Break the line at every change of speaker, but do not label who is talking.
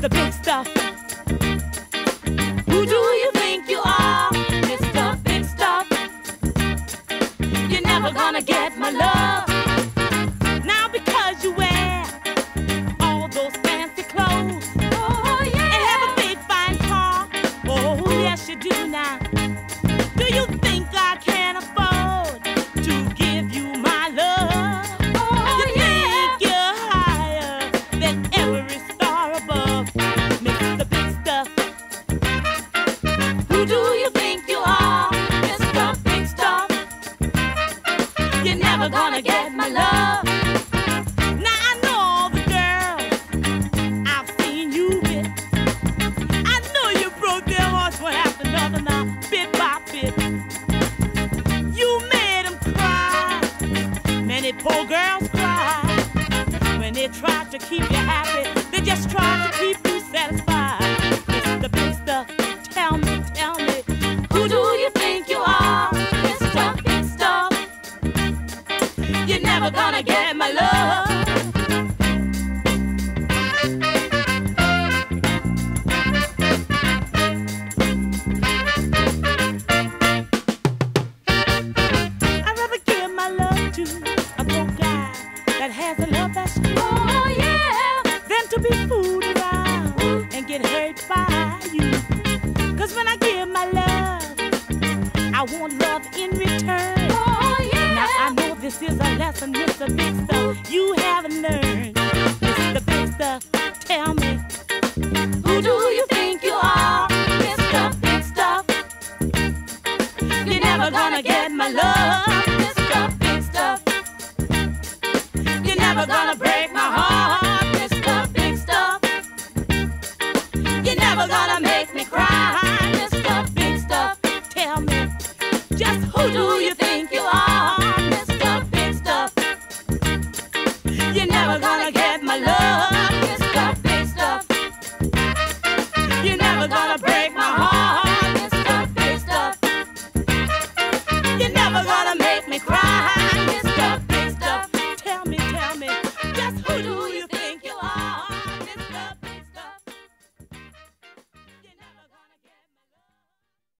the big stuff. Tried to keep you happy, they just tried to keep you satisfied. Mr. Big Stuff, tell me, tell me, who do you think you are, Mr. Big Stuff? You're never gonna get my love. To be fooled around and get hurt by you. Cause when I give my love, I want love in return. Oh, yeah. Now I know this is a lesson, Mr. Big Stuff, you haven't learned. Mr. Big Stuff, tell me, who do you think you are, Mr. Big Stuff? You're never gonna get my love, Mr. Big Stuff. You're never gonna break